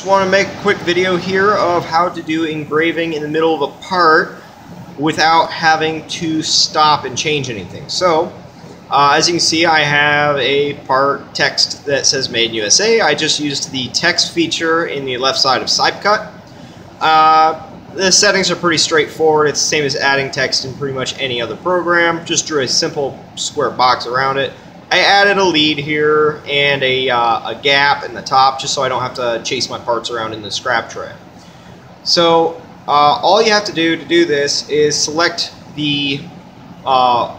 Just want to make a quick video here of how to do engraving in the middle of a part without having to stop and change anything. So, uh, as you can see, I have a part text that says Made in USA. I just used the text feature in the left side of CypCut. Uh, the settings are pretty straightforward. It's the same as adding text in pretty much any other program. Just drew a simple square box around it. I added a lead here and a, uh, a gap in the top just so I don't have to chase my parts around in the scrap tray. So uh, all you have to do to do this is select the uh,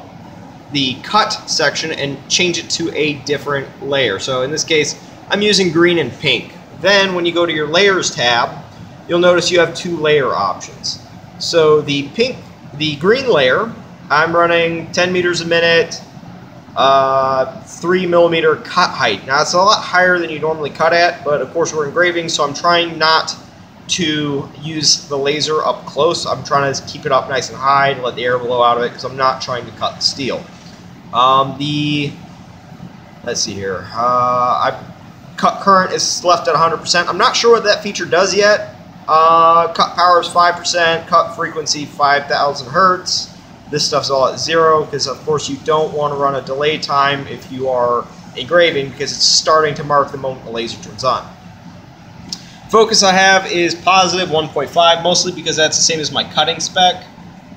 the cut section and change it to a different layer. So in this case, I'm using green and pink. Then when you go to your layers tab, you'll notice you have two layer options. So the pink, the green layer, I'm running 10 meters a minute, uh, 3 millimeter cut height. Now it's a lot higher than you normally cut at, but of course we're engraving, so I'm trying not to use the laser up close. I'm trying to keep it up nice and high and let the air blow out of it because I'm not trying to cut the steel. Um, the, let's see here, uh, I cut current is left at 100%. I'm not sure what that feature does yet. Uh, cut power is 5%, cut frequency 5,000 hertz. This stuff's all at zero because of course you don't want to run a delay time if you are engraving because it's starting to mark the moment the laser turns on. Focus I have is positive 1.5, mostly because that's the same as my cutting spec.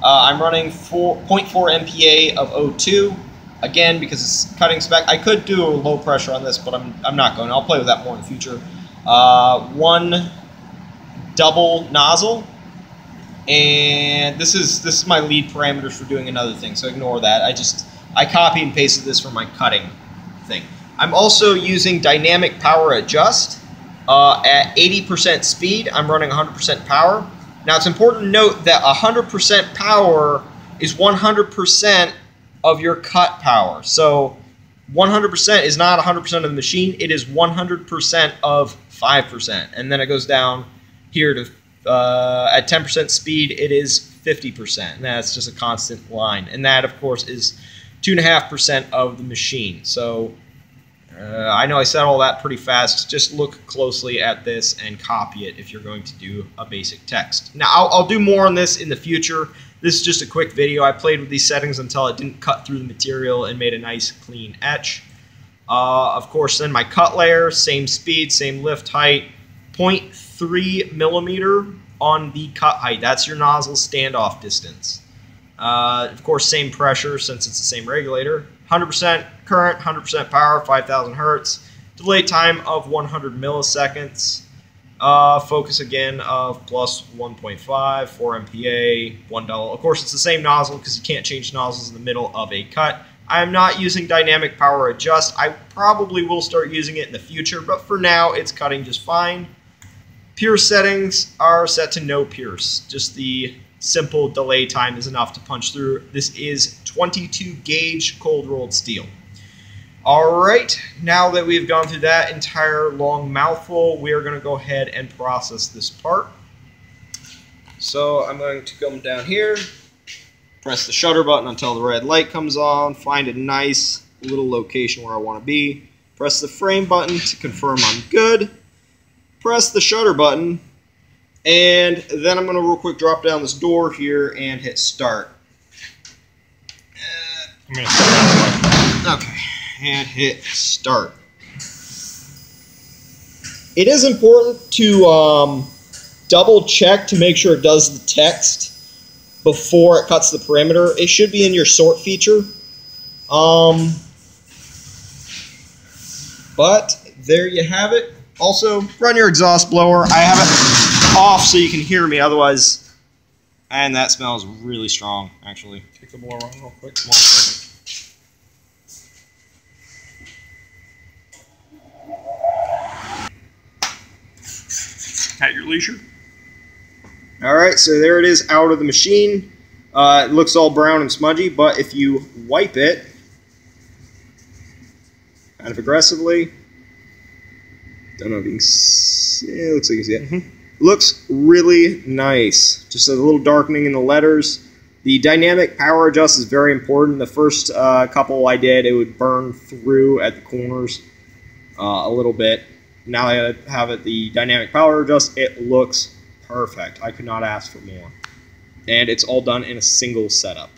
Uh, I'm running 0.4 MPa of O2, again because it's cutting spec. I could do a low pressure on this, but I'm, I'm not going. I'll play with that more in the future. Uh, one double nozzle, and this is this is my lead parameters for doing another thing, so ignore that. I just I copy and pasted this for my cutting thing. I'm also using dynamic power adjust uh, at 80% speed. I'm running 100% power. Now it's important to note that 100% power is 100% of your cut power. So 100% is not 100% of the machine. It is 100% of 5%. And then it goes down here to uh, at 10% speed, it is 50%. And that's just a constant line. And that, of course, is 2.5% of the machine. So uh, I know I said all that pretty fast. Just look closely at this and copy it if you're going to do a basic text. Now, I'll, I'll do more on this in the future. This is just a quick video. I played with these settings until it didn't cut through the material and made a nice clean etch. Uh, of course, then my cut layer, same speed, same lift height, 0.3 millimeter on the cut height. That's your nozzle standoff distance. Uh, of course, same pressure since it's the same regulator. 100% current, 100% power, 5,000 hertz. Delay time of 100 milliseconds. Uh, focus again of plus 1.5, 4 MPa, $1. Of course, it's the same nozzle because you can't change nozzles in the middle of a cut. I'm not using dynamic power adjust. I probably will start using it in the future, but for now, it's cutting just fine. Pierce settings are set to no pierce. Just the simple delay time is enough to punch through. This is 22 gauge cold rolled steel. All right, now that we've gone through that entire long mouthful, we are going to go ahead and process this part. So I'm going to come down here, press the shutter button until the red light comes on, find a nice little location where I want to be, press the frame button to confirm I'm good, press the shutter button, and then I'm going to real quick drop down this door here and hit start. Okay, and hit start. It is important to um, double check to make sure it does the text before it cuts the perimeter. It should be in your sort feature. Um, but there you have it. Also, run your exhaust blower. I have it off so you can hear me, otherwise, and that smells really strong, actually. Take the blower on real quick. One second. At your leisure. All right, so there it is out of the machine. Uh, it looks all brown and smudgy, but if you wipe it kind of aggressively, don't know if you can see, it looks like you see it. Mhm. Looks really nice. Just a little darkening in the letters. The dynamic power adjust is very important. The first uh, couple I did, it would burn through at the corners uh, a little bit. Now I have it the dynamic power adjust. It looks perfect. I could not ask for more. And it's all done in a single setup.